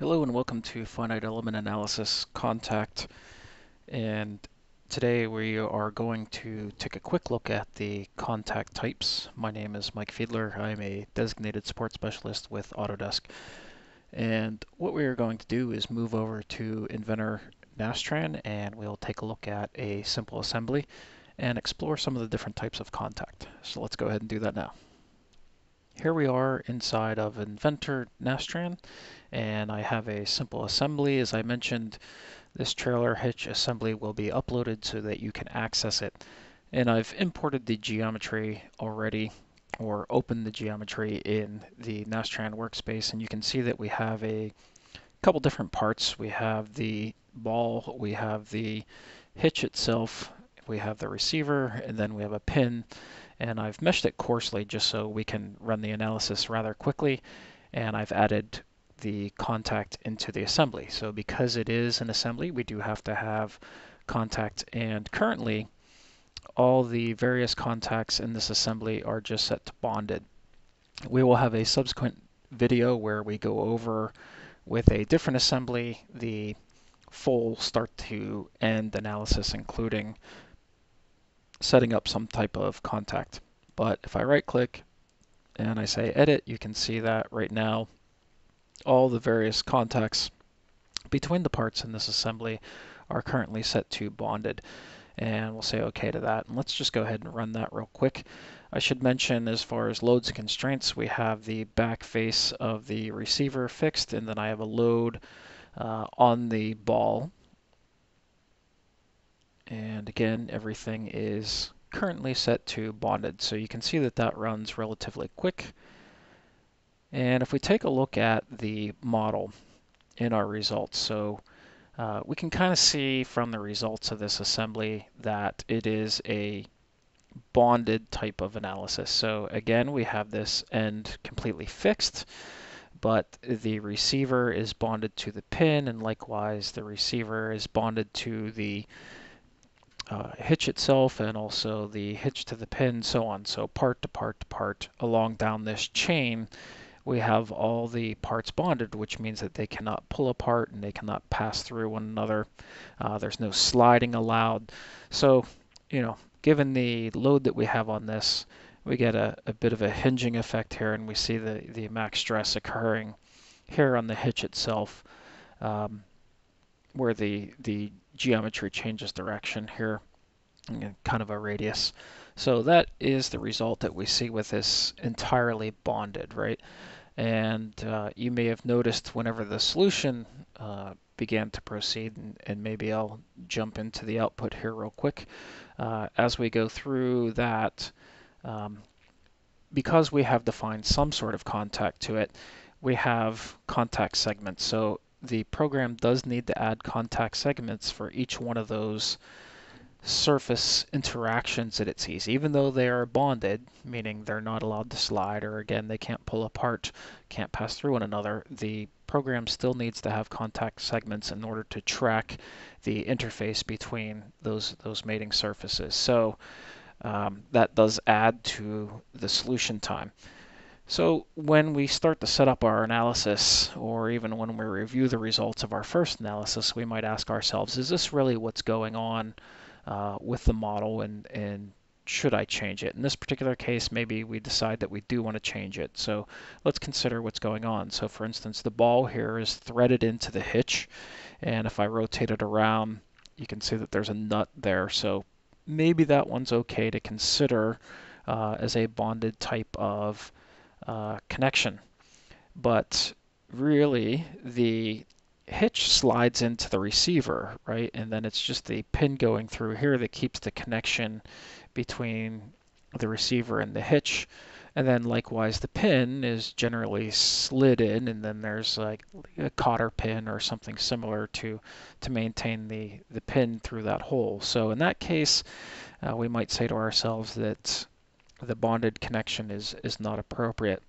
Hello and welcome to Finite Element Analysis Contact. And today we are going to take a quick look at the contact types. My name is Mike Fiedler. I'm a designated support specialist with Autodesk. And what we are going to do is move over to Inventor Nastran and we'll take a look at a simple assembly and explore some of the different types of contact. So let's go ahead and do that now. Here we are inside of Inventor Nastran and I have a simple assembly. As I mentioned, this trailer hitch assembly will be uploaded so that you can access it. And I've imported the geometry already or opened the geometry in the Nastran workspace and you can see that we have a couple different parts. We have the ball, we have the hitch itself, we have the receiver, and then we have a pin and I've meshed it coarsely just so we can run the analysis rather quickly and I've added the contact into the assembly. So because it is an assembly, we do have to have contact and currently all the various contacts in this assembly are just set to bonded. We will have a subsequent video where we go over with a different assembly the full start to end analysis including setting up some type of contact. But if I right click and I say edit, you can see that right now all the various contacts between the parts in this assembly are currently set to bonded. And we'll say OK to that. And let's just go ahead and run that real quick. I should mention as far as loads and constraints, we have the back face of the receiver fixed, and then I have a load uh, on the ball and again, everything is currently set to bonded. So you can see that that runs relatively quick. And if we take a look at the model in our results, so uh, we can kind of see from the results of this assembly that it is a bonded type of analysis. So again, we have this end completely fixed, but the receiver is bonded to the pin, and likewise the receiver is bonded to the uh, hitch itself and also the hitch to the pin, so on. So part to part to part along down this chain, we have all the parts bonded, which means that they cannot pull apart and they cannot pass through one another. Uh, there's no sliding allowed. So, you know, given the load that we have on this, we get a, a bit of a hinging effect here and we see the, the max stress occurring here on the hitch itself. Um, where the, the geometry changes direction here, kind of a radius. So that is the result that we see with this entirely bonded, right? And uh, you may have noticed whenever the solution uh, began to proceed, and, and, maybe I'll jump into the output here real quick. Uh, as we go through that, um, because we have defined some sort of contact to it, we have contact segments. So the program does need to add contact segments for each one of those surface interactions that it sees, even though they are bonded, meaning they're not allowed to slide or again they can't pull apart, can't pass through one another, the program still needs to have contact segments in order to track the interface between those those mating surfaces. So um, that does add to the solution time. So when we start to set up our analysis, or even when we review the results of our first analysis, we might ask ourselves, is this really what's going on uh, with the model and, and should I change it? In this particular case, maybe we decide that we do want to change it. So let's consider what's going on. So for instance, the ball here is threaded into the hitch, and if I rotate it around, you can see that there's a nut there. So maybe that one's okay to consider uh, as a bonded type of uh, connection. But really, the hitch slides into the receiver, right? And then it's just the pin going through here that keeps the connection between the receiver and the hitch. And then likewise, the pin is generally slid in, and then there's like a cotter pin or something similar to to maintain the the pin through that hole. So in that case, uh, we might say to ourselves that the bonded connection is, is not appropriate.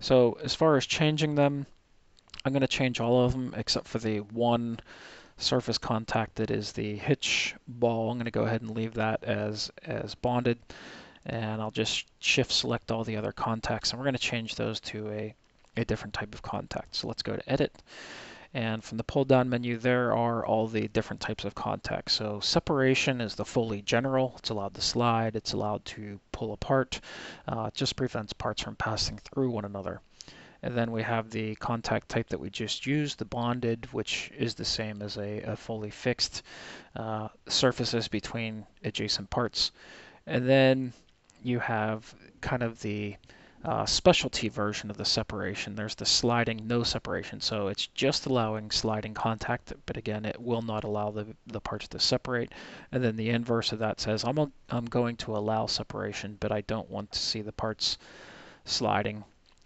So as far as changing them, I'm going to change all of them except for the one surface contact that is the hitch ball. I'm going to go ahead and leave that as, as bonded and I'll just shift select all the other contacts and we're going to change those to a, a different type of contact. So let's go to edit. And from the pull down menu, there are all the different types of contacts. So separation is the fully general. It's allowed to slide. It's allowed to pull apart. Uh, it just prevents parts from passing through one another. And then we have the contact type that we just used, the bonded, which is the same as a, a fully fixed uh, surfaces between adjacent parts. And then you have kind of the uh, specialty version of the separation. There's the sliding no separation. So it's just allowing sliding contact, but again, it will not allow the, the parts to separate. And then the inverse of that says, I'm, a, I'm going to allow separation, but I don't want to see the parts sliding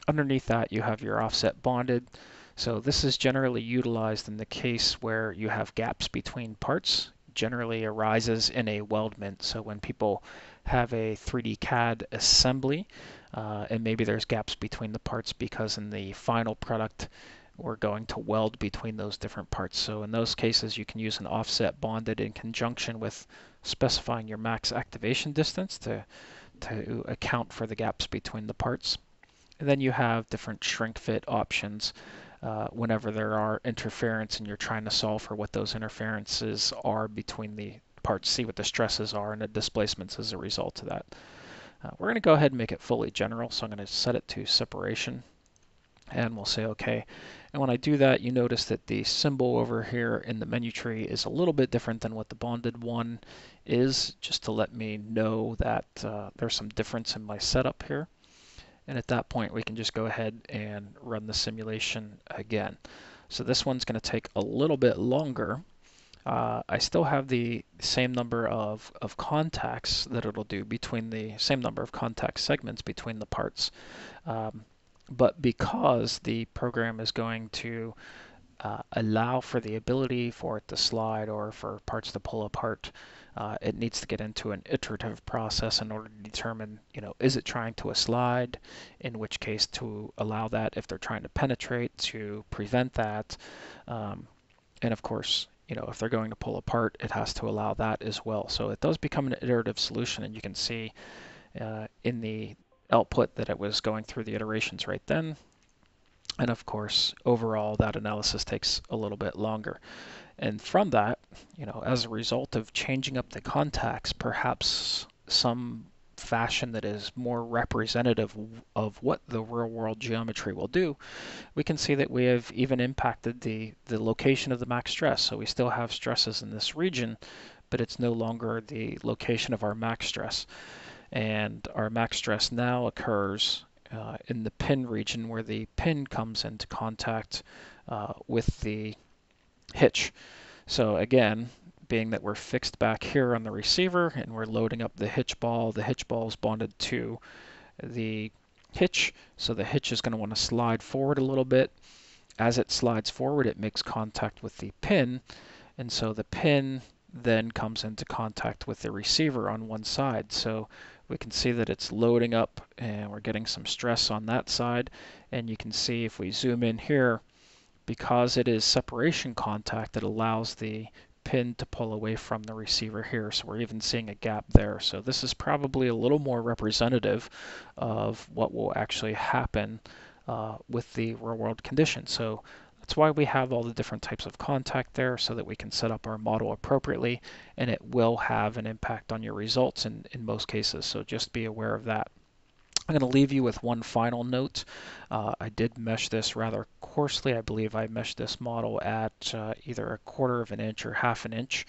Underneath that, you have your offset bonded. So this is generally utilized in the case where you have gaps between parts. Generally arises in a weldment. So when people have a 3D CAD assembly, uh, and maybe there's gaps between the parts because in the final product we're going to weld between those different parts. So in those cases, you can use an offset bonded in conjunction with specifying your max activation distance to, to account for the gaps between the parts. And then you have different shrink fit options uh, whenever there are interference and you're trying to solve for what those interferences are between the parts, see what the stresses are and the displacements as a result of that. Uh, we're going to go ahead and make it fully general, so I'm going to set it to separation and we'll say OK. And when I do that, you notice that the symbol over here in the menu tree is a little bit different than what the bonded one is, just to let me know that uh, there's some difference in my setup here. And at that point, we can just go ahead and run the simulation again. So this one's going to take a little bit longer. Uh, I still have the same number of, of contacts that it'll do between the same number of contact segments between the parts. Um, but because the program is going to uh, allow for the ability for it to slide or for parts to pull apart, uh, it needs to get into an iterative process in order to determine, you know, is it trying to a slide, in which case to allow that if they're trying to penetrate, to prevent that. Um, and of course, you know, if they're going to pull apart, it has to allow that as well. So it does become an iterative solution, and you can see uh, in the output that it was going through the iterations right then. And of course, overall, that analysis takes a little bit longer. And from that, you know, as a result of changing up the contacts, perhaps some fashion that is more representative of what the real world geometry will do, we can see that we have even impacted the, the location of the max stress. So we still have stresses in this region, but it's no longer the location of our max stress. And our max stress now occurs uh, in the pin region where the pin comes into contact uh, with the hitch. So again, being that we're fixed back here on the receiver and we're loading up the hitch ball, the hitch ball is bonded to the hitch. So the hitch is going to want to slide forward a little bit. As it slides forward, it makes contact with the pin. And so the pin then comes into contact with the receiver on one side. So we can see that it's loading up and we're getting some stress on that side. And you can see if we zoom in here, because it is separation contact, it allows the pin to pull away from the receiver here. So we're even seeing a gap there. So this is probably a little more representative of what will actually happen uh, with the real world condition. So that's why we have all the different types of contact there so that we can set up our model appropriately and it will have an impact on your results in, in most cases. So just be aware of that. I'm going to leave you with one final note. Uh, I did mesh this rather coarsely. I believe I meshed this model at uh, either a quarter of an inch or half an inch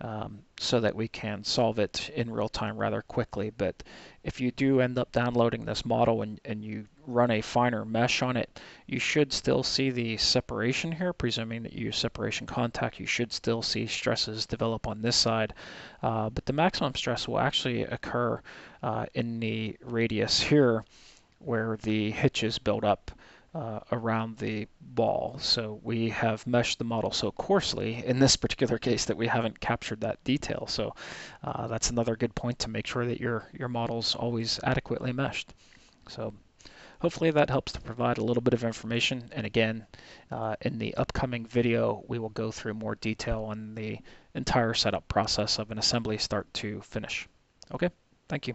um, so that we can solve it in real time rather quickly. But if you do end up downloading this model and, and you run a finer mesh on it, you should still see the separation here, presuming that you use separation contact, you should still see stresses develop on this side. Uh, but the maximum stress will actually occur uh, in the radius here where the hitches build up uh, around the ball. So we have meshed the model so coarsely in this particular case that we haven't captured that detail. So uh, that's another good point to make sure that your, your model's always adequately meshed. So hopefully that helps to provide a little bit of information. And again, uh, in the upcoming video, we will go through more detail on the entire setup process of an assembly start to finish. Okay, thank you.